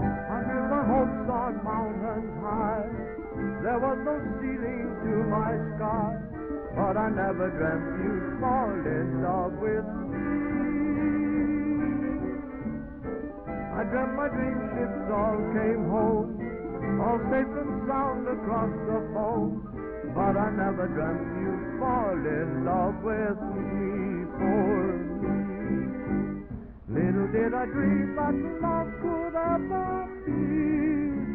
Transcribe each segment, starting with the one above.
Until my hopes on mountains high, there was no ceiling to my sky. But I never dreamt you'd fall in love with me. I dreamt my dream ships all came home, all safe and sound across the foam. But I never dreamt you'd fall in love with me. I dream that love could ever be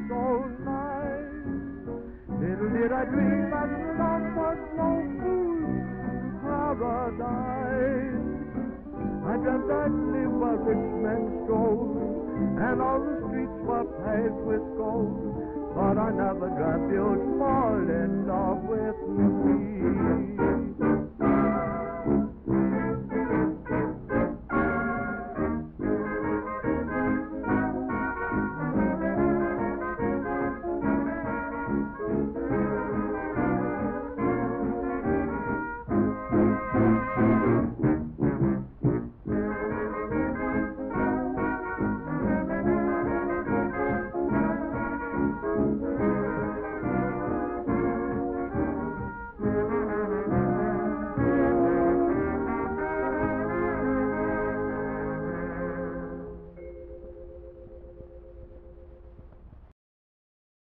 so nice. Little did I dream that love was no fool's paradise. I dreamt I'd live where rich men strolled, and all the streets were paved with gold. But I never dreamt you'd fall in love with me.